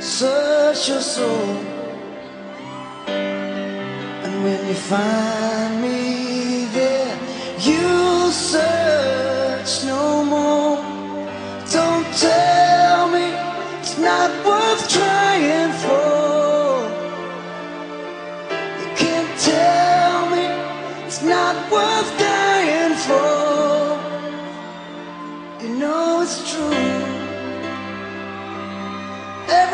search your soul. And when you find me there, you'll search no more. Don't tell me it's not worth trying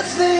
Everything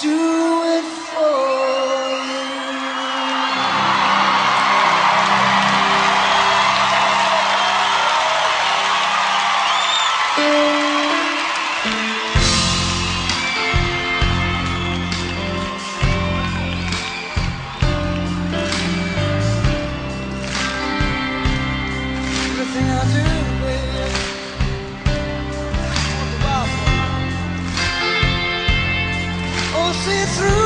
do see through.